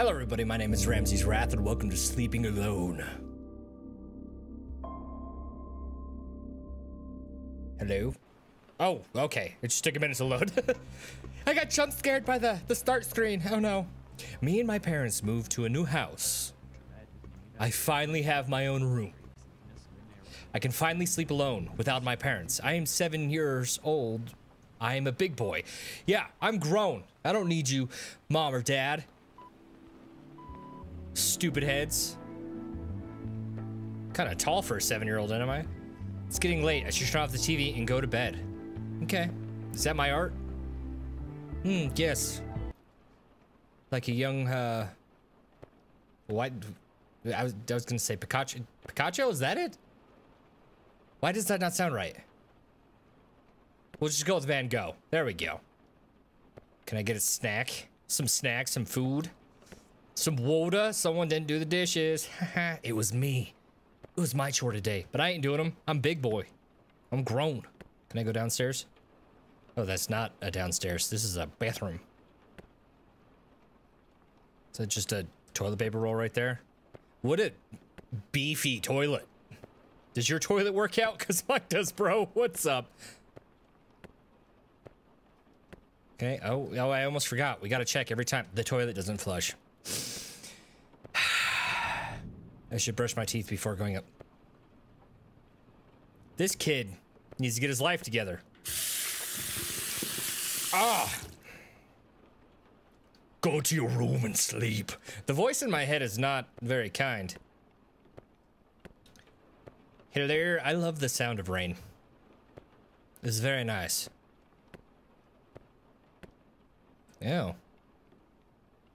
Hello, everybody. My name is Ramsey's Wrath, and welcome to Sleeping Alone. Hello? Oh, okay. It just took a minute to load. I got jump scared by the, the start screen. Oh no. Me and my parents moved to a new house. I finally have my own room. I can finally sleep alone without my parents. I am seven years old. I am a big boy. Yeah, I'm grown. I don't need you, mom or dad. Stupid heads. Kind of tall for a seven-year-old, am I? It's getting late. I should turn off the TV and go to bed. Okay. Is that my art? Hmm, yes. Like a young, uh... What? I was, I was gonna say Pikachu. Pikachu, is that it? Why does that not sound right? We'll just go with Van Gogh. There we go. Can I get a snack? Some snacks, some food? Some water? Someone didn't do the dishes. it was me. It was my chore today, but I ain't doing them. I'm big boy. I'm grown. Can I go downstairs? Oh, that's not a downstairs. This is a bathroom. Is that just a toilet paper roll right there? What a beefy toilet. Does your toilet work out? Because mine does, bro. What's up? Okay. Oh, oh, I almost forgot. We got to check every time. The toilet doesn't flush. I should brush my teeth before going up. This kid needs to get his life together. Ah! Go to your room and sleep. The voice in my head is not very kind. Hello, there, I love the sound of rain. It's very nice. Oh.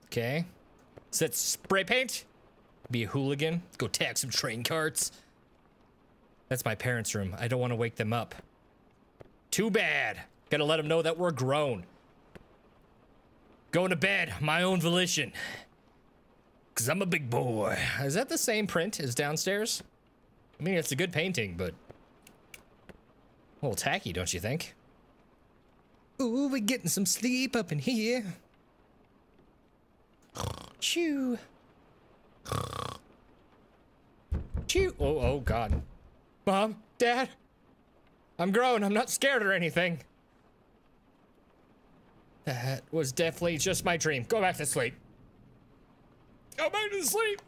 Okay. Is that spray paint? Be a hooligan? Go tag some train carts? That's my parents' room. I don't want to wake them up. Too bad. Gotta let them know that we're grown. Going to bed, my own volition. Cause I'm a big boy. Is that the same print as downstairs? I mean, it's a good painting, but... A little tacky, don't you think? Ooh, we're getting some sleep up in here. Chew. Oh, oh, God. Mom, Dad, I'm grown. I'm not scared or anything. That was definitely just my dream. Go back to sleep. Go back to sleep.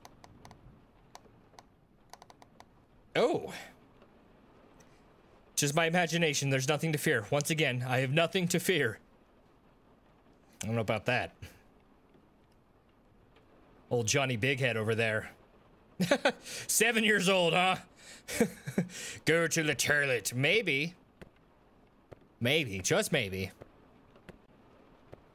Oh. Just my imagination. There's nothing to fear. Once again, I have nothing to fear. I don't know about that. Old Johnny Bighead over there. Seven years old, huh? Go to the toilet. Maybe. Maybe. Just maybe.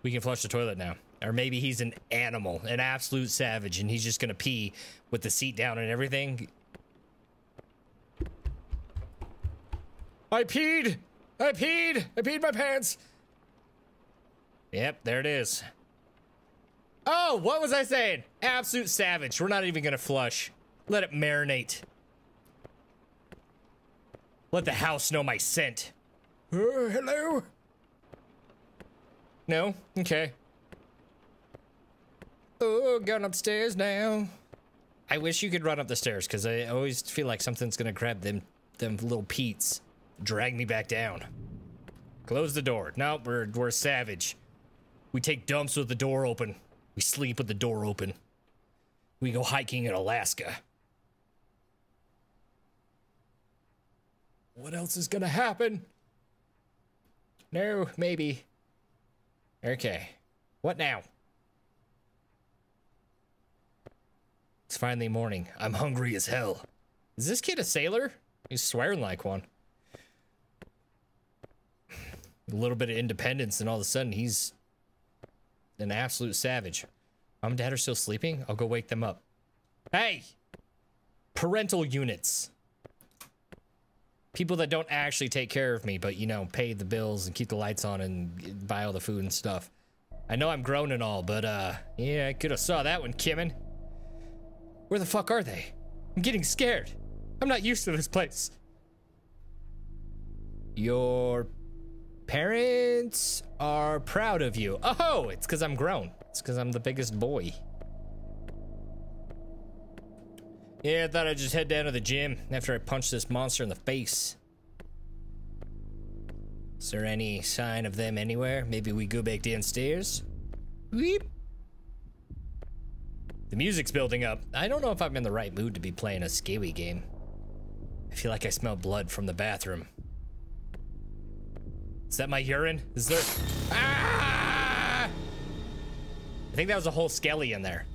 We can flush the toilet now. Or maybe he's an animal, an absolute savage, and he's just gonna pee with the seat down and everything. I peed! I peed! I peed my pants! Yep, there it is. Oh, what was I saying? Absolute savage. We're not even gonna flush. Let it marinate. Let the house know my scent. Uh, hello? No? Okay. Oh, going upstairs now. I wish you could run up the stairs, because I always feel like something's gonna grab them them little peats. Drag me back down. Close the door. No, we're, we're savage. We take dumps with the door open. We sleep with the door open. We go hiking in Alaska. What else is gonna happen? No, maybe. Okay. What now? It's finally morning. I'm hungry as hell. Is this kid a sailor? He's swearing like one. A little bit of independence and all of a sudden he's an absolute savage. Mom and dad are still sleeping? I'll go wake them up. Hey! Parental units. People that don't actually take care of me, but, you know, pay the bills and keep the lights on and buy all the food and stuff. I know I'm grown and all, but, uh, yeah, I could have saw that one coming. Where the fuck are they? I'm getting scared. I'm not used to this place. Your parents are proud of you. Oh, it's because I'm grown. It's because I'm the biggest boy. Yeah, I thought I'd just head down to the gym after I punched this monster in the face. Is there any sign of them anywhere? Maybe we go back downstairs? Weep. The music's building up. I don't know if I'm in the right mood to be playing a scary game. I feel like I smell blood from the bathroom. Is that my urine? Is there... Ah! I think that was a whole skelly in there.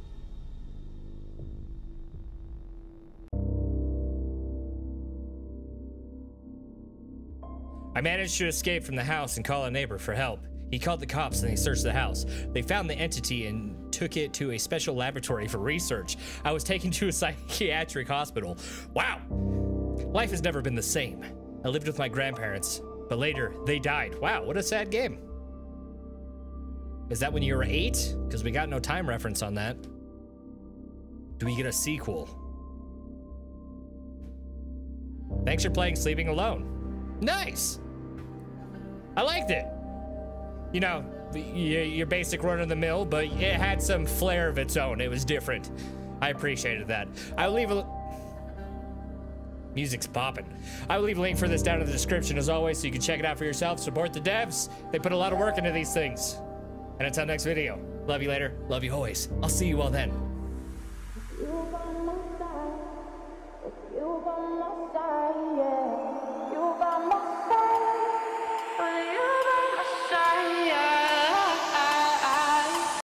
I managed to escape from the house and call a neighbor for help. He called the cops and they searched the house. They found the entity and took it to a special laboratory for research. I was taken to a psychiatric hospital. Wow! Life has never been the same. I lived with my grandparents, but later they died. Wow, what a sad game. Is that when you were eight? Because we got no time reference on that. Do we get a sequel? Thanks for playing Sleeping Alone. Nice! I liked it. You know, your basic run of the mill, but it had some flair of its own. It was different. I appreciated that. I'll leave a. Music's popping. I will leave a link for this down in the description as always so you can check it out for yourself. Support the devs. They put a lot of work into these things. And until next video, love you later. Love you always. I'll see you all then. You